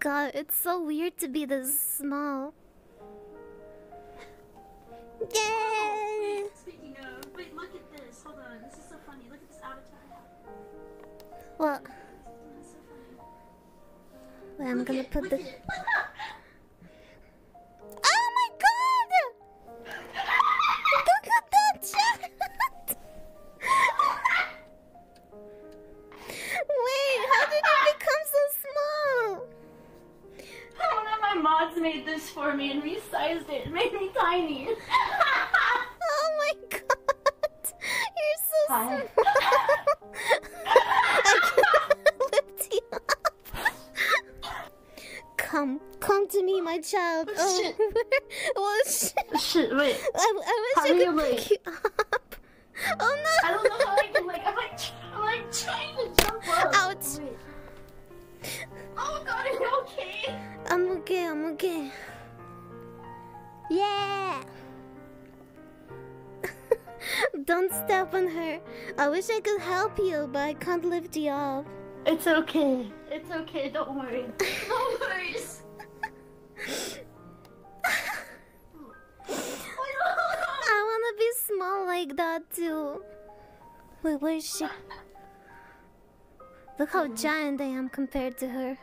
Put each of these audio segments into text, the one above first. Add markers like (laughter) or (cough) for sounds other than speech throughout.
god, it's so weird to be this small. Yeah. Speaking of, wait, look at this. Hold on, this is so funny. Look at this avatar. What? This so. Wait, I'm Look gonna it, put look the. it. Made this for me and resized it. It made me tiny. (laughs) Oh my god! You're so Hi. small. (laughs) Lift you up. Come, come to me, my child. Oh, Shit. Oh, (laughs) well, shit. Shit, wait. I, I How wish I could pick you up. Yeah! (laughs) Don't step on her. I wish I could help you, but I can't lift you up. It's okay. It's okay, don't worry. (laughs) No worries. (laughs) I wanna be small like that too. Wait, where is she? Look how giant I am compared to her.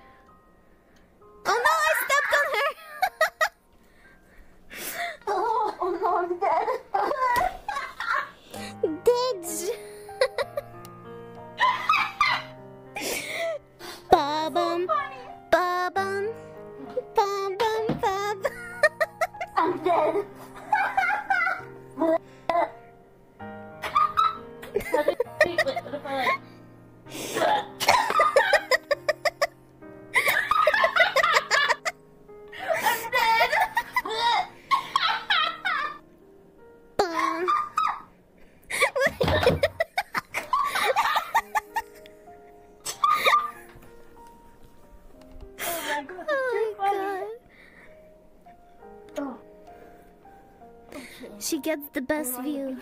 She gets the best view.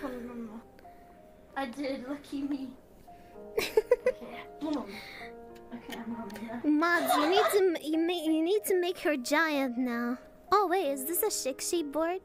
I did, lucky me. (laughs) Okay. Okay, I'm normal now. Mods, you need to you make you need to make her giant now. Oh wait, is this a Shik Sheet board?